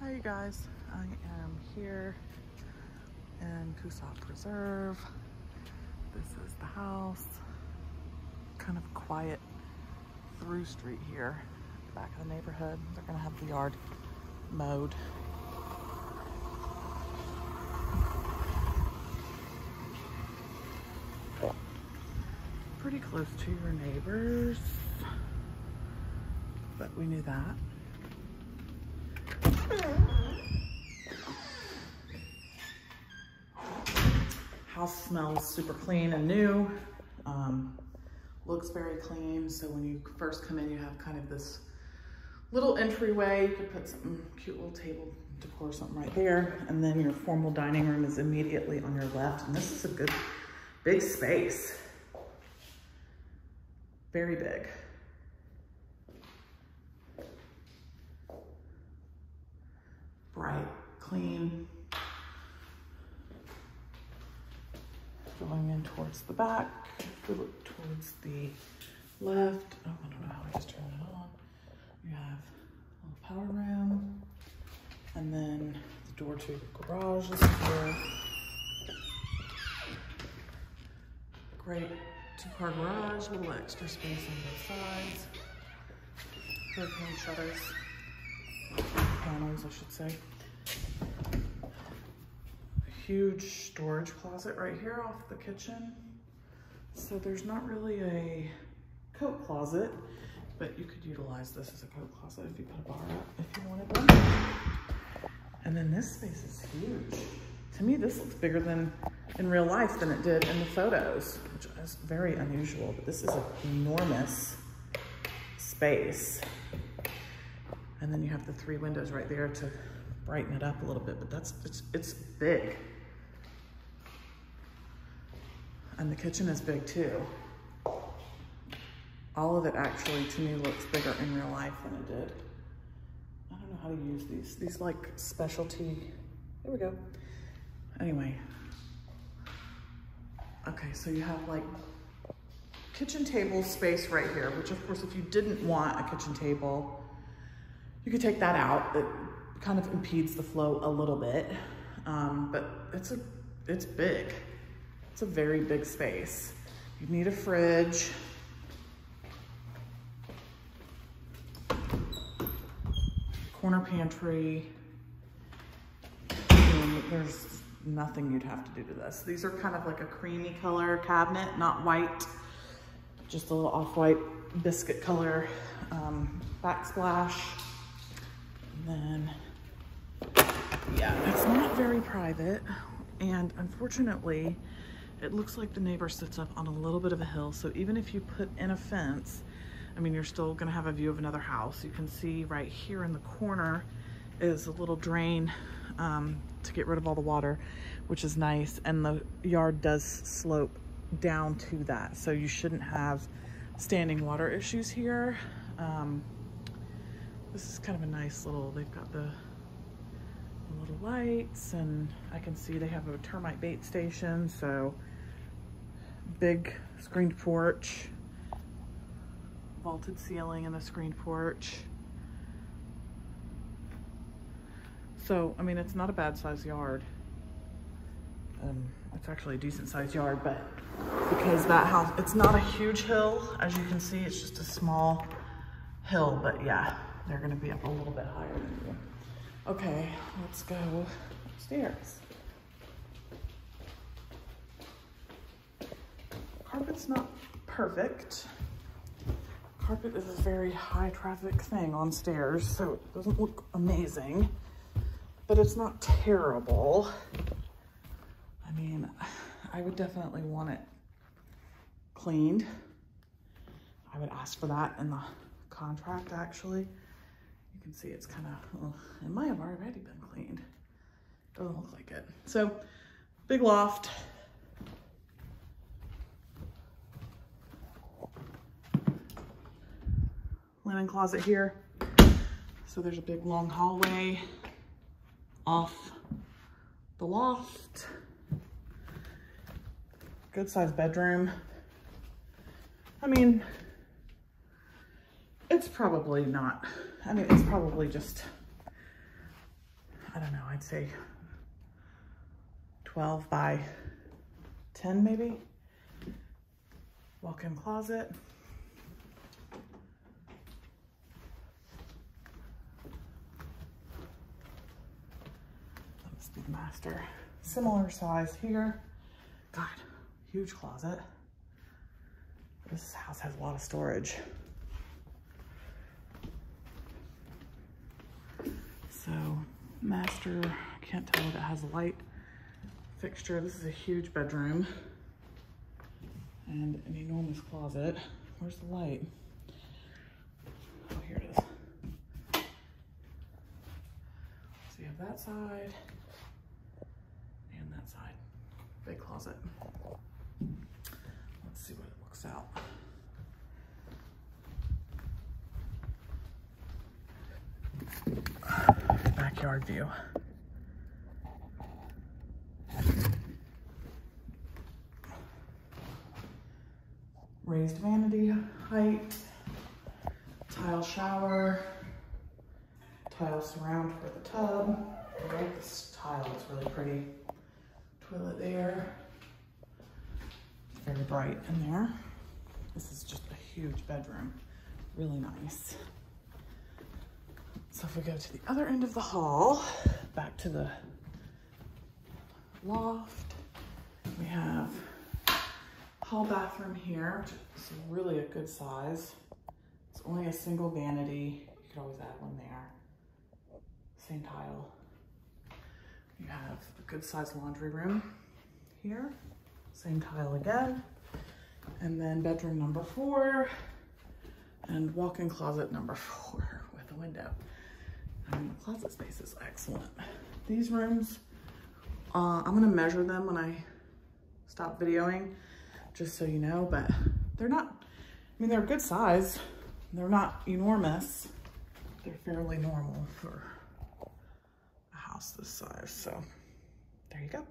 Hi you guys, I am here in Coosaw Preserve. This is the house. Kind of quiet through street here, back of the neighborhood. They're gonna have the yard mowed. Pretty close to your neighbors, but we knew that. House smells super clean and new. Um, looks very clean. So when you first come in, you have kind of this little entryway. You could put some cute little table decor, something right there. And then your formal dining room is immediately on your left. And this is a good, big space. Very big. Bright, clean. Going in towards the back. We look towards the left, oh, I don't know how I just turned it on. You have a little power room. And then the door to the garage is here. Great two-car garage, a little extra space on both sides. Hurricane shutters, panels, I should say. Huge storage closet right here off the kitchen. So there's not really a coat closet, but you could utilize this as a coat closet if you put a bar up if you wanted one. And then this space is huge. To me, this looks bigger than in real life than it did in the photos, which is very unusual, but this is an enormous space. And then you have the three windows right there to brighten it up a little bit, but that's, it's, it's big. And the kitchen is big too. All of it actually, to me, looks bigger in real life than it did. I don't know how to use these. These like specialty, there we go. Anyway, Okay, so you have like kitchen table space right here, which of course, if you didn't want a kitchen table, you could take that out. It kind of impedes the flow a little bit, um, but it's a it's big. It's a very big space. You need a fridge. Corner pantry. There's nothing you'd have to do to this. These are kind of like a creamy color cabinet, not white, just a little off-white biscuit color um, backsplash. And then, yeah, it's not very private. And unfortunately, it looks like the neighbor sits up on a little bit of a hill. So even if you put in a fence, I mean, you're still gonna have a view of another house. You can see right here in the corner is a little drain um, to get rid of all the water, which is nice. And the yard does slope down to that. So you shouldn't have standing water issues here. Um, this is kind of a nice little, they've got the, the little lights and I can see they have a termite bait station. So big screened porch, vaulted ceiling in the screened porch. So, I mean, it's not a bad size yard. Um, it's actually a decent sized yard, but because that house, it's not a huge hill. As you can see, it's just a small hill, but yeah, they're gonna be up a little bit higher. Okay, let's go upstairs. Carpet's not perfect. Carpet is a very high traffic thing on stairs, so it doesn't look amazing but it's not terrible. I mean, I would definitely want it cleaned. I would ask for that in the contract, actually. You can see it's kind of, it might have already been cleaned. Doesn't look like it. So, big loft. Linen closet here. So there's a big long hallway off the loft. Good sized bedroom. I mean, it's probably not, I mean, it's probably just I don't know, I'd say 12 by 10 maybe. Walk-in closet. Master. Similar size here. God, huge closet. This house has a lot of storage. So master, I can't tell if it has a light fixture. This is a huge bedroom and an enormous closet. Where's the light? Oh, here it is. So you have that side. Big closet. Let's see what it looks out. Backyard view. Raised vanity height, tile shower, tile surround for the tub. I like this tile, it's really pretty. Toilet there. Very bright in there. This is just a huge bedroom. Really nice. So if we go to the other end of the hall, back to the loft, we have hall bathroom here, which is really a good size. It's only a single vanity. You could always add one there. Same tile. You have a good sized laundry room here. Same tile again. And then bedroom number four and walk-in closet number four with a window. Mean, the closet space is excellent. These rooms, uh, I'm gonna measure them when I stop videoing, just so you know, but they're not, I mean, they're a good size. They're not enormous. They're fairly normal for house this size. So there you go.